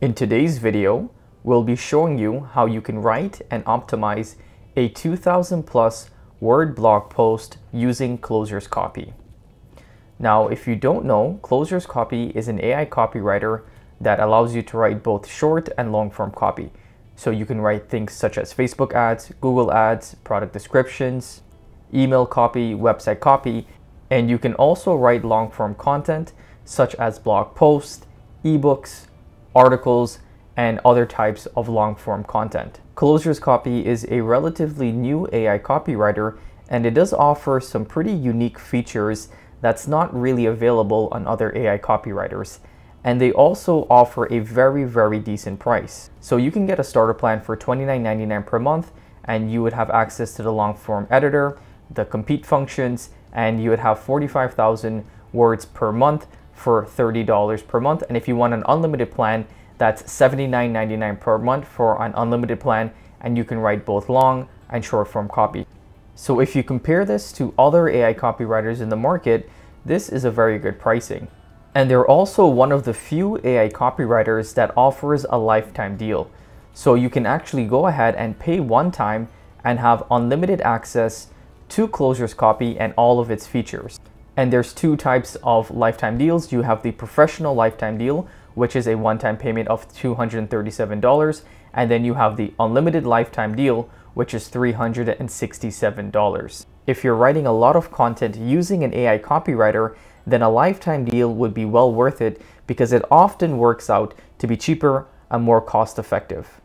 In today's video, we'll be showing you how you can write and optimize a 2000 plus word blog post using Closers Copy. Now, if you don't know, Closers Copy is an AI copywriter that allows you to write both short and long form copy. So you can write things such as Facebook ads, Google ads, product descriptions, email copy, website copy, and you can also write long form content such as blog posts, ebooks, articles, and other types of long form content. Closers Copy is a relatively new AI copywriter and it does offer some pretty unique features that's not really available on other AI copywriters. And they also offer a very, very decent price. So you can get a starter plan for $29.99 per month and you would have access to the long form editor, the compete functions, and you would have 45,000 words per month for $30 per month. And if you want an unlimited plan, that's $79.99 per month for an unlimited plan, and you can write both long and short form copy. So if you compare this to other AI copywriters in the market, this is a very good pricing. And they're also one of the few AI copywriters that offers a lifetime deal. So you can actually go ahead and pay one time and have unlimited access to Closers Copy and all of its features. And there's two types of lifetime deals. You have the professional lifetime deal, which is a one-time payment of $237. And then you have the unlimited lifetime deal, which is $367. If you're writing a lot of content using an AI copywriter, then a lifetime deal would be well worth it because it often works out to be cheaper and more cost effective.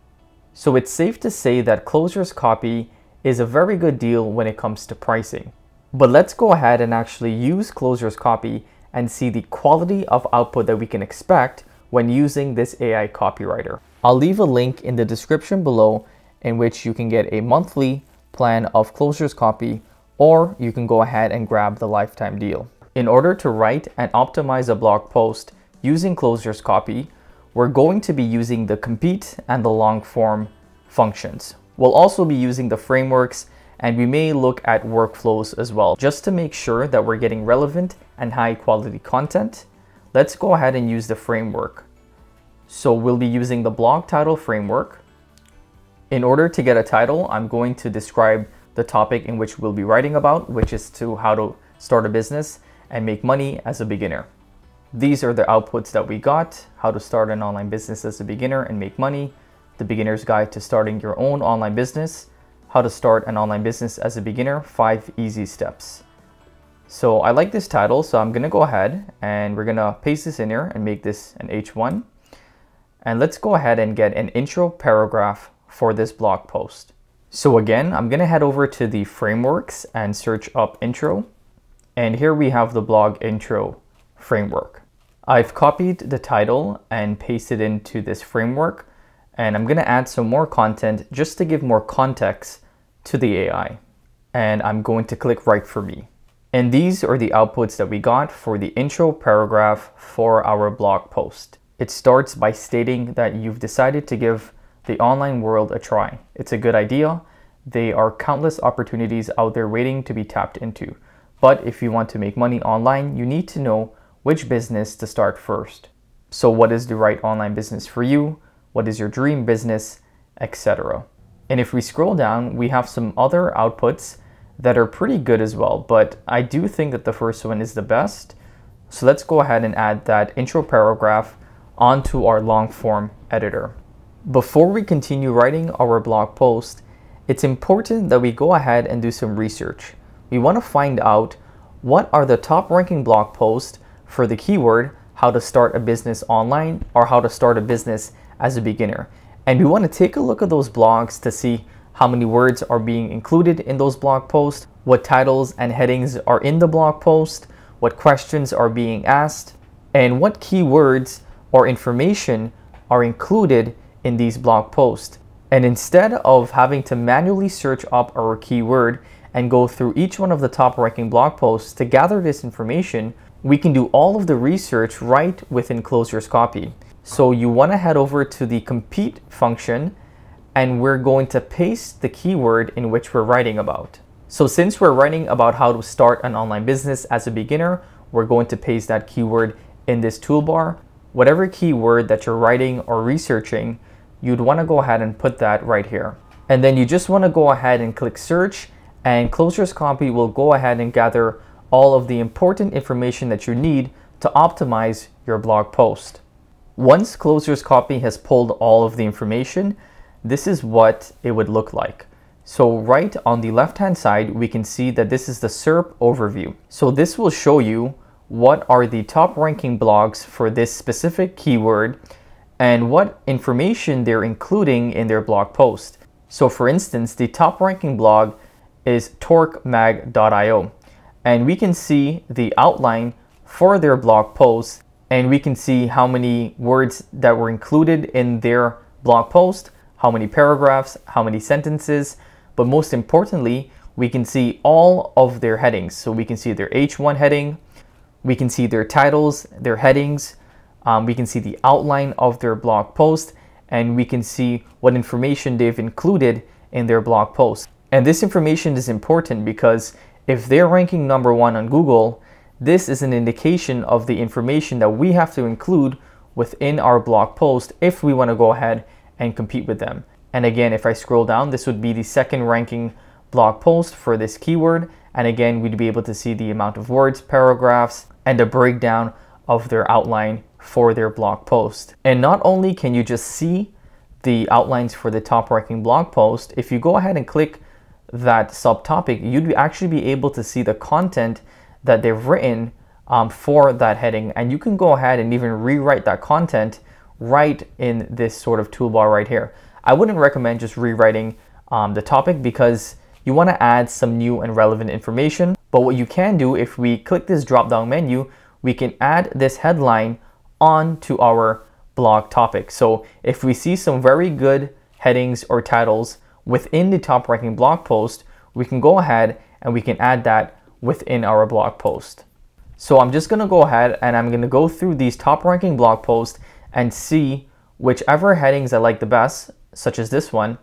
So it's safe to say that Closers Copy is a very good deal when it comes to pricing. But let's go ahead and actually use Closers Copy and see the quality of output that we can expect when using this AI copywriter. I'll leave a link in the description below in which you can get a monthly plan of Closers Copy or you can go ahead and grab the lifetime deal. In order to write and optimize a blog post using Closers Copy, we're going to be using the compete and the long form functions. We'll also be using the frameworks and we may look at workflows as well. Just to make sure that we're getting relevant and high quality content, let's go ahead and use the framework. So we'll be using the blog title framework. In order to get a title, I'm going to describe the topic in which we'll be writing about, which is to how to start a business and make money as a beginner. These are the outputs that we got, how to start an online business as a beginner and make money, the beginner's guide to starting your own online business, how to start an online business as a beginner, five easy steps. So I like this title, so I'm gonna go ahead and we're gonna paste this in here and make this an H1. And let's go ahead and get an intro paragraph for this blog post. So again, I'm gonna head over to the frameworks and search up intro. And here we have the blog intro framework. I've copied the title and pasted into this framework and I'm gonna add some more content just to give more context to the AI. And I'm going to click write for me. And these are the outputs that we got for the intro paragraph for our blog post. It starts by stating that you've decided to give the online world a try. It's a good idea. There are countless opportunities out there waiting to be tapped into. But if you want to make money online, you need to know which business to start first. So what is the right online business for you? What is your dream business, etc. And if we scroll down, we have some other outputs that are pretty good as well, but I do think that the first one is the best. So let's go ahead and add that intro paragraph onto our long form editor. Before we continue writing our blog post, it's important that we go ahead and do some research. We want to find out what are the top ranking blog posts for the keyword how to start a business online or how to start a business as a beginner. And we want to take a look at those blogs to see how many words are being included in those blog posts, what titles and headings are in the blog post, what questions are being asked, and what keywords or information are included in these blog posts. And instead of having to manually search up our keyword and go through each one of the top ranking blog posts to gather this information, we can do all of the research right within Closers Copy. So you want to head over to the compete function and we're going to paste the keyword in which we're writing about. So since we're writing about how to start an online business as a beginner, we're going to paste that keyword in this toolbar. whatever keyword that you're writing or researching, you'd want to go ahead and put that right here. And then you just want to go ahead and click search and Closers Copy will go ahead and gather all of the important information that you need to optimize your blog post. Once Closers Copy has pulled all of the information, this is what it would look like. So right on the left hand side, we can see that this is the SERP overview. So this will show you what are the top ranking blogs for this specific keyword and what information they're including in their blog post. So for instance, the top ranking blog is torquemag.io and we can see the outline for their blog post and we can see how many words that were included in their blog post, how many paragraphs, how many sentences, but most importantly, we can see all of their headings. So we can see their H1 heading, we can see their titles, their headings, um, we can see the outline of their blog post, and we can see what information they've included in their blog post. And this information is important because if they're ranking number one on Google, this is an indication of the information that we have to include within our blog post if we want to go ahead and compete with them. And again, if I scroll down, this would be the second ranking blog post for this keyword. And again, we'd be able to see the amount of words, paragraphs, and a breakdown of their outline for their blog post. And not only can you just see the outlines for the top ranking blog post, if you go ahead and click that subtopic, you'd actually be able to see the content that they've written um, for that heading. And you can go ahead and even rewrite that content right in this sort of toolbar right here. I wouldn't recommend just rewriting um, the topic because you want to add some new and relevant information. But what you can do if we click this drop down menu, we can add this headline onto our blog topic. So if we see some very good headings or titles within the top ranking blog post, we can go ahead and we can add that within our blog post. So I'm just gonna go ahead and I'm gonna go through these top ranking blog posts and see whichever headings I like the best, such as this one,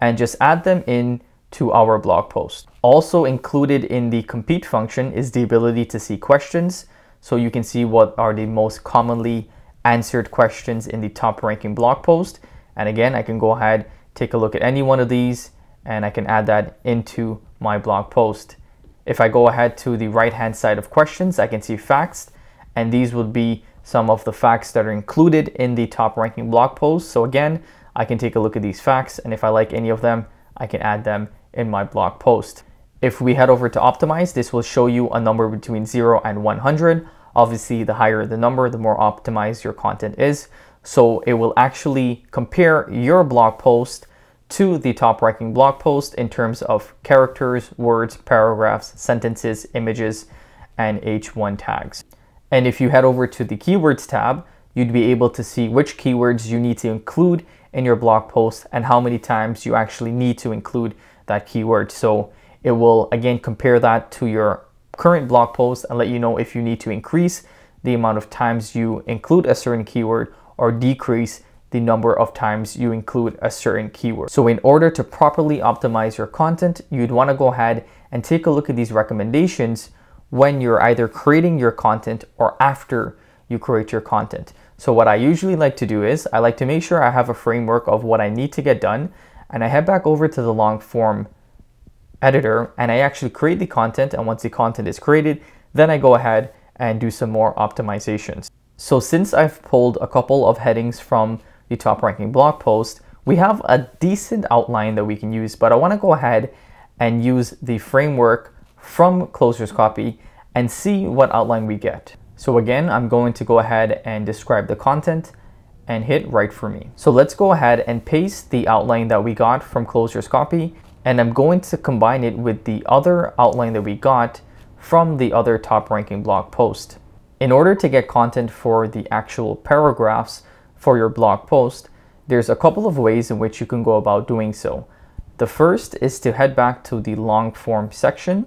and just add them in to our blog post. Also included in the compete function is the ability to see questions. So you can see what are the most commonly answered questions in the top ranking blog post. And again, I can go ahead, take a look at any one of these, and I can add that into my blog post. If I go ahead to the right hand side of questions, I can see facts, and these would be some of the facts that are included in the top ranking blog post. So again, I can take a look at these facts, and if I like any of them, I can add them in my blog post. If we head over to optimize, this will show you a number between 0 and 100. Obviously, the higher the number, the more optimized your content is. So it will actually compare your blog post to the top ranking blog post in terms of characters, words, paragraphs, sentences, images, and H1 tags. And if you head over to the keywords tab, you'd be able to see which keywords you need to include in your blog post and how many times you actually need to include that keyword. So it will again compare that to your current blog post and let you know if you need to increase the amount of times you include a certain keyword or decrease the number of times you include a certain keyword. So in order to properly optimize your content, you'd want to go ahead and take a look at these recommendations when you're either creating your content or after you create your content. So what I usually like to do is I like to make sure I have a framework of what I need to get done and I head back over to the long form editor and I actually create the content and once the content is created, then I go ahead and do some more optimizations. So since I've pulled a couple of headings from the top ranking blog post, we have a decent outline that we can use, but I wanna go ahead and use the framework from Closers Copy and see what outline we get. So again, I'm going to go ahead and describe the content and hit write for me. So let's go ahead and paste the outline that we got from Closers Copy and I'm going to combine it with the other outline that we got from the other top ranking blog post. In order to get content for the actual paragraphs for your blog post, there's a couple of ways in which you can go about doing so. The first is to head back to the long form section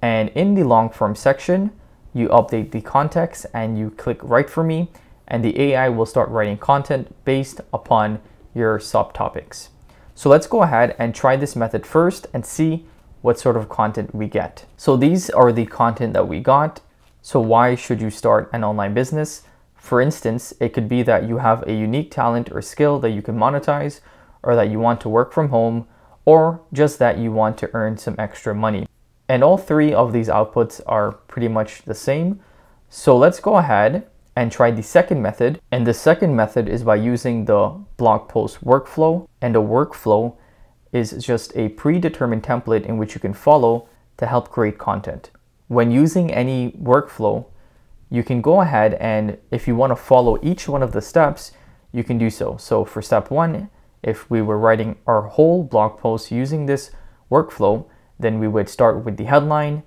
and in the long form section, you update the context and you click write for me and the AI will start writing content based upon your subtopics. So let's go ahead and try this method first and see what sort of content we get. So these are the content that we got. So why should you start an online business? For instance, it could be that you have a unique talent or skill that you can monetize, or that you want to work from home, or just that you want to earn some extra money. And all three of these outputs are pretty much the same. So let's go ahead and try the second method. And the second method is by using the blog post workflow. And a workflow is just a predetermined template in which you can follow to help create content. When using any workflow, you can go ahead and if you want to follow each one of the steps, you can do so. So for step one, if we were writing our whole blog post using this workflow, then we would start with the headline,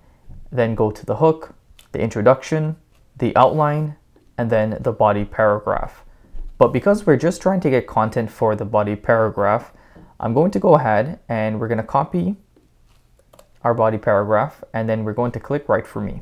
then go to the hook, the introduction, the outline, and then the body paragraph. But because we're just trying to get content for the body paragraph, I'm going to go ahead and we're going to copy our body paragraph and then we're going to click write for me.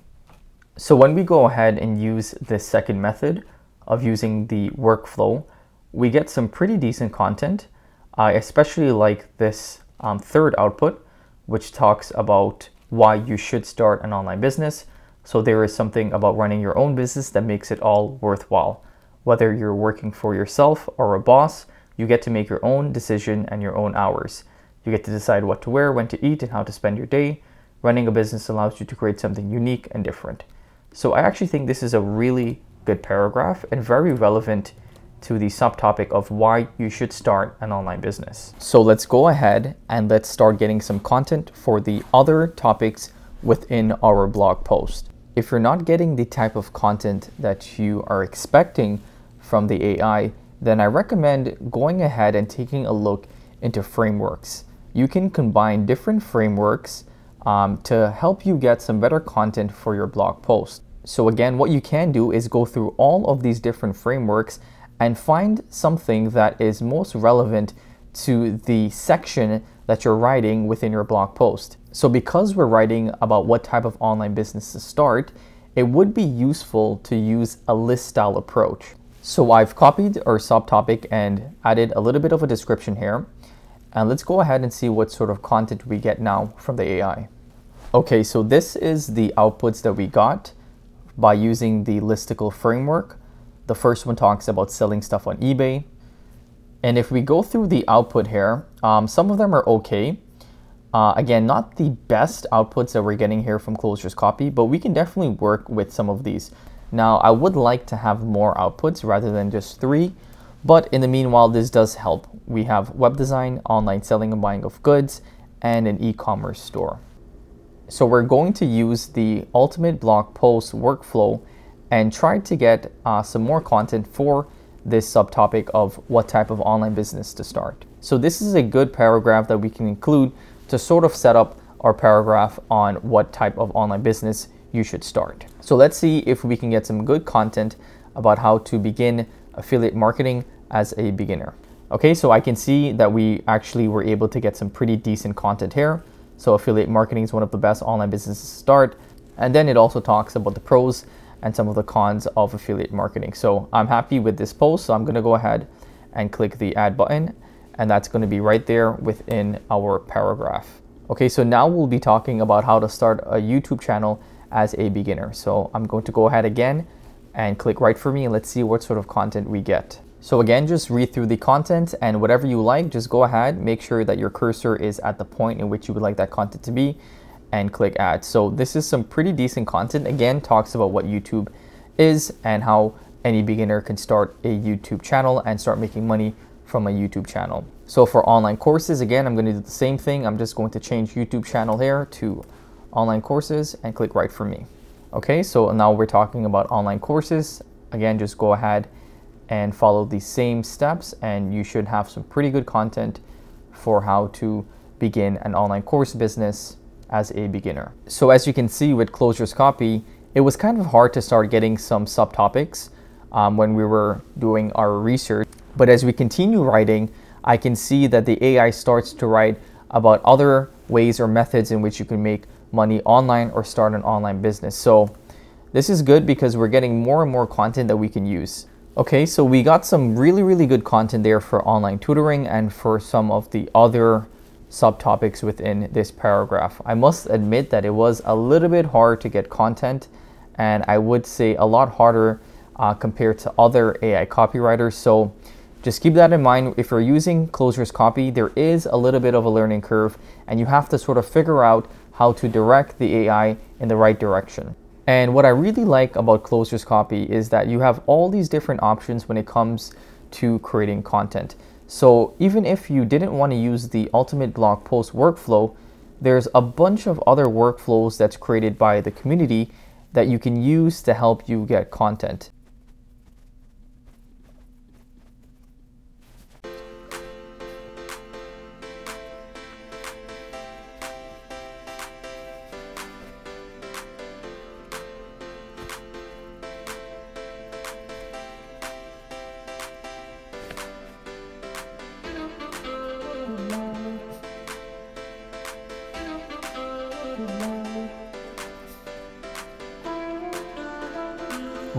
So when we go ahead and use this second method of using the workflow, we get some pretty decent content. I especially like this um, third output, which talks about why you should start an online business. So there is something about running your own business that makes it all worthwhile. Whether you're working for yourself or a boss, you get to make your own decision and your own hours. You get to decide what to wear, when to eat, and how to spend your day. Running a business allows you to create something unique and different. So I actually think this is a really good paragraph and very relevant to the subtopic of why you should start an online business. So let's go ahead and let's start getting some content for the other topics within our blog post. If you're not getting the type of content that you are expecting from the AI, then I recommend going ahead and taking a look into frameworks. You can combine different frameworks um, to help you get some better content for your blog post. So again, what you can do is go through all of these different frameworks and find something that is most relevant to the section that you're writing within your blog post. So because we're writing about what type of online business to start, it would be useful to use a list style approach. So I've copied our subtopic and added a little bit of a description here. And let's go ahead and see what sort of content we get now from the AI. Okay, so this is the outputs that we got by using the listicle framework. The first one talks about selling stuff on eBay. And if we go through the output here, um, some of them are okay. Uh, again, not the best outputs that we're getting here from Closers Copy, but we can definitely work with some of these. Now, I would like to have more outputs rather than just three, but in the meanwhile, this does help. We have web design, online selling and buying of goods, and an e-commerce store. So we're going to use the ultimate blog post workflow and try to get uh, some more content for this subtopic of what type of online business to start. So this is a good paragraph that we can include to sort of set up our paragraph on what type of online business you should start. So let's see if we can get some good content about how to begin affiliate marketing as a beginner. Okay, so I can see that we actually were able to get some pretty decent content here. So affiliate marketing is one of the best online businesses to start. And then it also talks about the pros and some of the cons of affiliate marketing. So I'm happy with this post. So I'm gonna go ahead and click the add button and that's gonna be right there within our paragraph. Okay, so now we'll be talking about how to start a YouTube channel as a beginner. So I'm going to go ahead again and click write for me and let's see what sort of content we get. So again, just read through the content and whatever you like, just go ahead, make sure that your cursor is at the point in which you would like that content to be and click add. So this is some pretty decent content. Again, talks about what YouTube is and how any beginner can start a YouTube channel and start making money from a YouTube channel. So for online courses, again, I'm gonna do the same thing. I'm just going to change YouTube channel here to online courses and click write for me. Okay, so now we're talking about online courses. Again, just go ahead and follow the same steps and you should have some pretty good content for how to begin an online course business as a beginner. So as you can see with Closers Copy, it was kind of hard to start getting some subtopics um, when we were doing our research. But as we continue writing, I can see that the AI starts to write about other ways or methods in which you can make money online or start an online business. So this is good because we're getting more and more content that we can use. Okay, so we got some really, really good content there for online tutoring and for some of the other subtopics within this paragraph. I must admit that it was a little bit hard to get content and I would say a lot harder uh, compared to other AI copywriters. So just keep that in mind. If you're using Closers Copy, there is a little bit of a learning curve and you have to sort of figure out how to direct the AI in the right direction. And what I really like about Closers Copy is that you have all these different options when it comes to creating content. So even if you didn't want to use the ultimate blog post workflow, there's a bunch of other workflows that's created by the community that you can use to help you get content.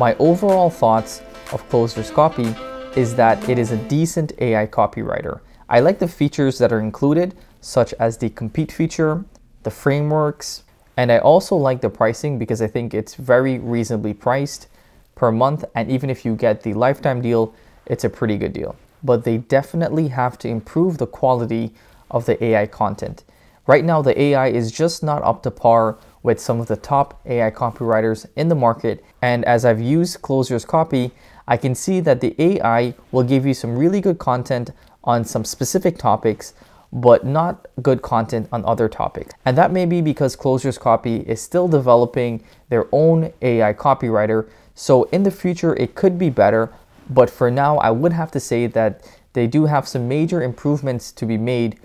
My overall thoughts of Closers Copy is that it is a decent AI copywriter. I like the features that are included, such as the compete feature, the frameworks, and I also like the pricing because I think it's very reasonably priced per month. And even if you get the lifetime deal, it's a pretty good deal. But they definitely have to improve the quality of the AI content. Right now, the AI is just not up to par with some of the top AI copywriters in the market. And as I've used Closers Copy, I can see that the AI will give you some really good content on some specific topics, but not good content on other topics. And that may be because Closers Copy is still developing their own AI copywriter. So in the future, it could be better. But for now, I would have to say that they do have some major improvements to be made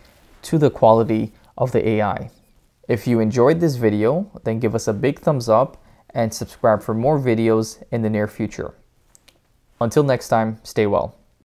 to the quality of the AI. If you enjoyed this video, then give us a big thumbs up and subscribe for more videos in the near future. Until next time, stay well.